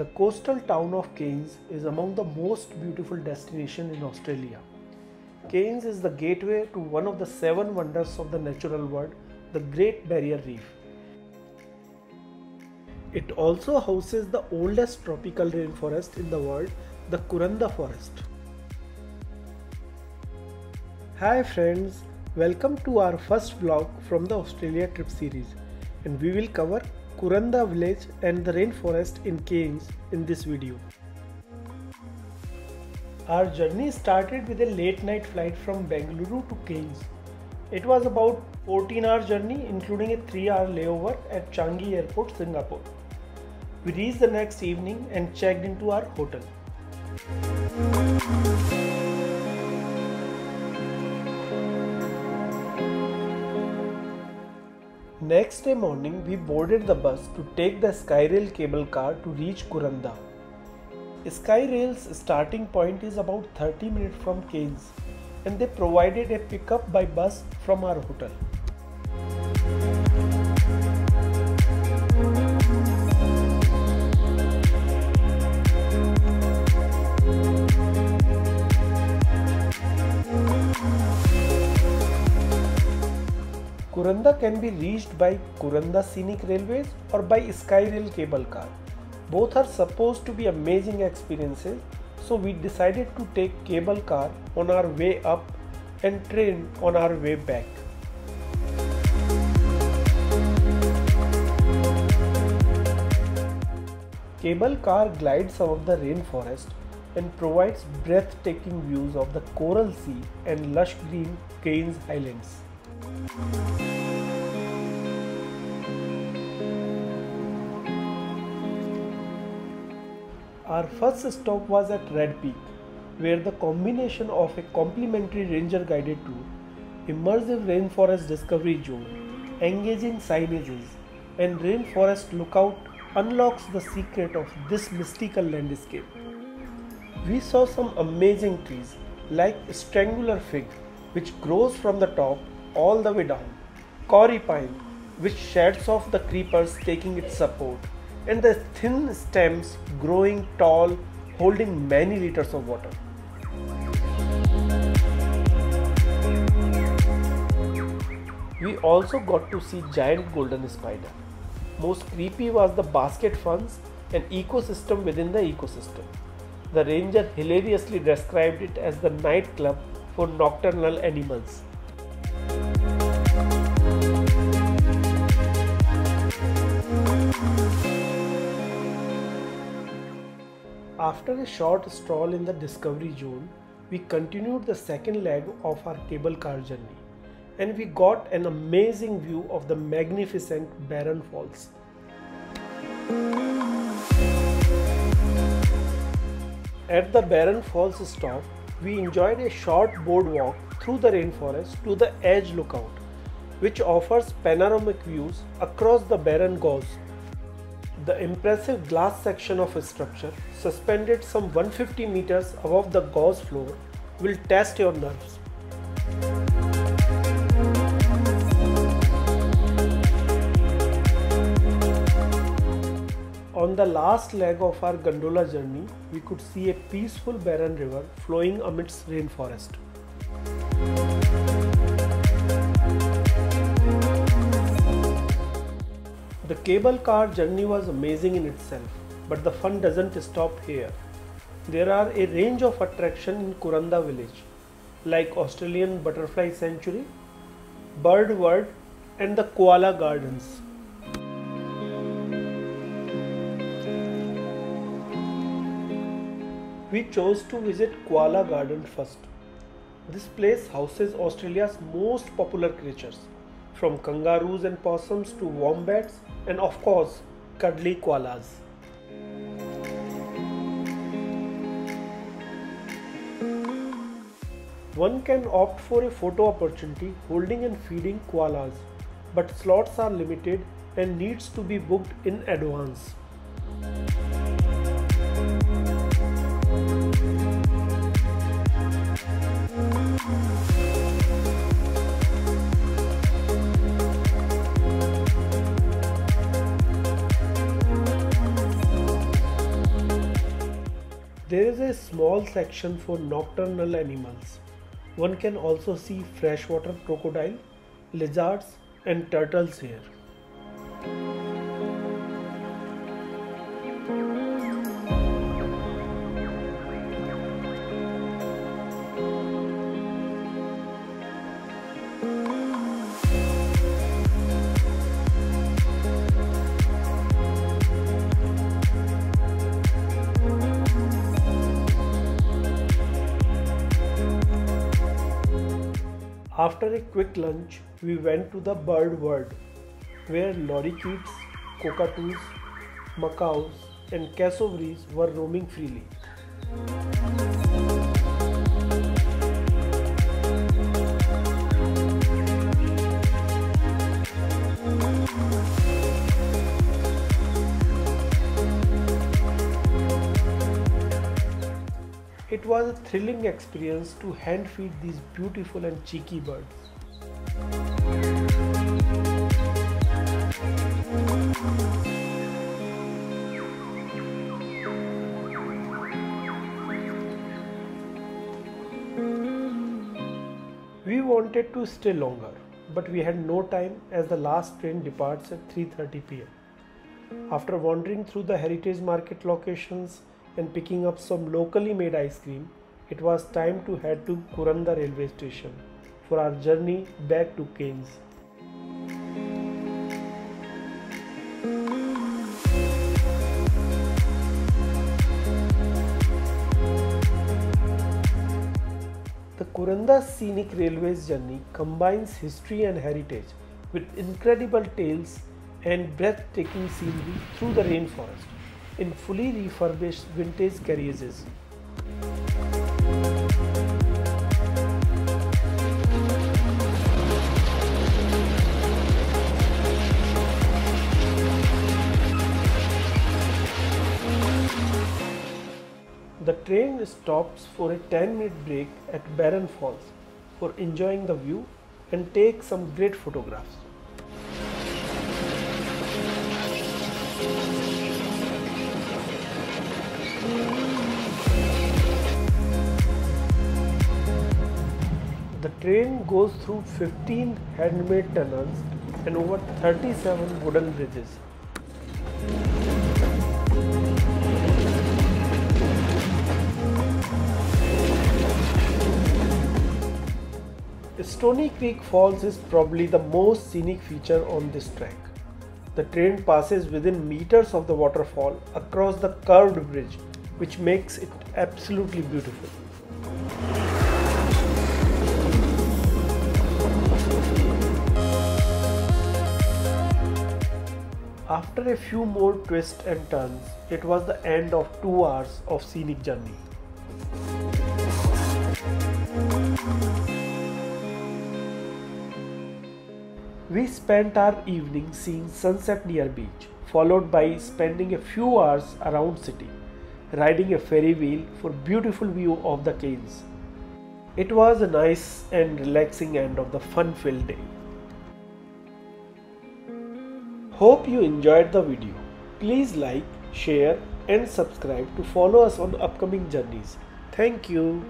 The coastal town of Cairns is among the most beautiful destinations in Australia. Cairns is the gateway to one of the seven wonders of the natural world, the Great Barrier Reef. It also houses the oldest tropical rainforest in the world, the Kuranda forest. Hi friends, welcome to our first vlog from the Australia trip series and we will cover Kuranda village and the rainforest in Cairns in this video. Our journey started with a late night flight from Bengaluru to Cairns. It was about 14 hour journey including a 3 hour layover at Changi Airport, Singapore. We reached the next evening and checked into our hotel. Next day morning, we boarded the bus to take the Skyrail cable car to reach Kuranda. Skyrail's starting point is about 30 minutes from Cairns and they provided a pickup by bus from our hotel. Kuranda can be reached by Kuranda Scenic Railways or by Skyrail cable car. Both are supposed to be amazing experiences, so we decided to take cable car on our way up and train on our way back. Cable car glides above the rainforest and provides breathtaking views of the coral sea and lush green Cairns Highlands. Our first stop was at Red Peak, where the combination of a complimentary ranger guided tour, immersive rainforest discovery zone, engaging signages, and rainforest lookout unlocks the secret of this mystical landscape. We saw some amazing trees like strangler fig, which grows from the top all the way down, Kauri pine, which sheds off the creepers taking its support, and the thin stems growing tall, holding many liters of water. We also got to see giant golden spider. Most creepy was the basket ferns, an ecosystem within the ecosystem. The ranger hilariously described it as the nightclub for nocturnal animals. After a short stroll in the Discovery Zone, we continued the second leg of our cable car journey and we got an amazing view of the magnificent Barron Falls. At the Barron Falls stop, we enjoyed a short boardwalk through the rainforest to the Edge Lookout, which offers panoramic views across the Barron Gorge the impressive glass section of a structure, suspended some 150 meters above the gorge floor, will test your nerves. On the last leg of our gondola journey, we could see a peaceful Barron River flowing amidst rainforest. Cable car journey was amazing in itself, but the fun doesn't stop here. There are a range of attractions in Kuranda village, like Australian Butterfly Sanctuary, Bird World, and the Koala Gardens. We chose to visit Koala Garden first. This place houses Australia's most popular creatures, from kangaroos and possums to wombats and of course cuddly koalas. One can opt for a photo opportunity holding and feeding koalas, but slots are limited and needs to be booked in advance. There is a small section for nocturnal animals. One can also see freshwater crocodile, lizards and turtles here. After a quick lunch, we went to the bird world, where lorikeets, cockatoos, macaws, and cassowaries were roaming freely. Was a thrilling experience to hand feed these beautiful and cheeky birds. We wanted to stay longer, but we had no time as the last train departs at 3:30 pm. After wandering through the heritage market locations, and picking up some locally made ice cream, it was time to head to Kuranda railway station for our journey back to Cairns. The Kuranda Scenic Railways journey combines history and heritage with incredible tales and breathtaking scenery through the rainforest in fully refurbished vintage carriages. The train stops for a 10 minute break at Barron Falls for enjoying the view and take some great photographs. Train goes through 15 handmade tunnels and over 37 wooden bridges. Stony Creek Falls is probably the most scenic feature on this track. The train passes within meters of the waterfall across the curved bridge, which makes it absolutely beautiful. After a few more twists and turns, it was the end of two hours of scenic journey. We spent our evening seeing sunset near beach, followed by spending a few hours around city, riding a ferry wheel for beautiful view of the Cairns. It was a nice and relaxing end of the fun-filled day. Hope you enjoyed the video. Please like, share and subscribe to follow us on upcoming journeys. Thank you.